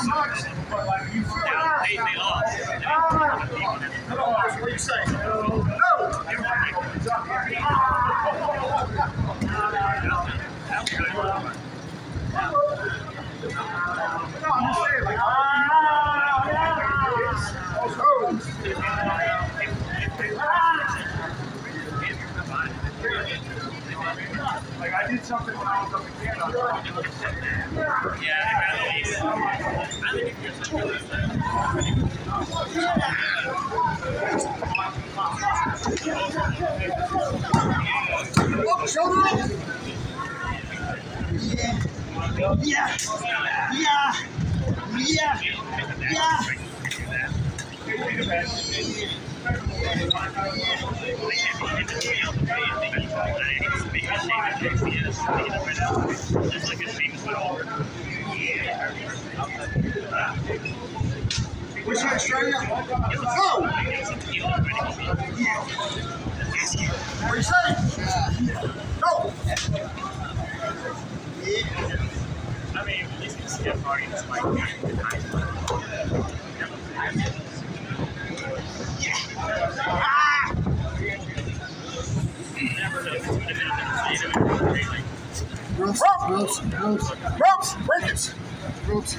Yeah. Yeah. Which side straight up? Go! What do you say? Go! I mean, at least it's still party. It's like Ah! Ropes, ropes, ropes, ropes, break it! Ropes. Ah! But I'm telling you, that you should do it. I'm telling you, that's what you need to do. Start training your body now. Ropes!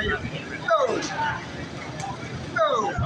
Go! Go!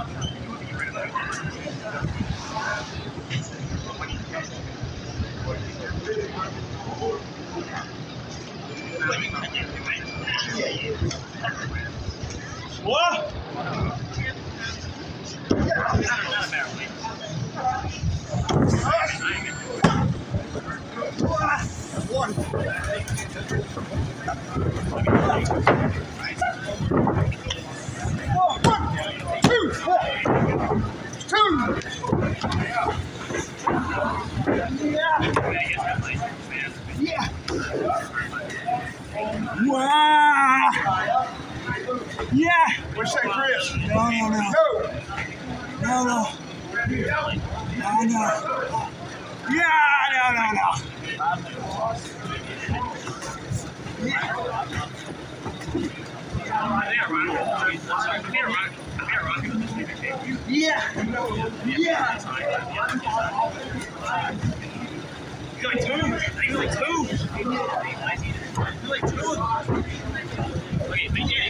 Yeah. Wow. Yeah. What you say, Chris? No, no, no. Go! No, no. No, no. Yeah, no, no, no. Yeah. Yeah. Yeah. You're like You're like two. You're like two. Okay, but yeah,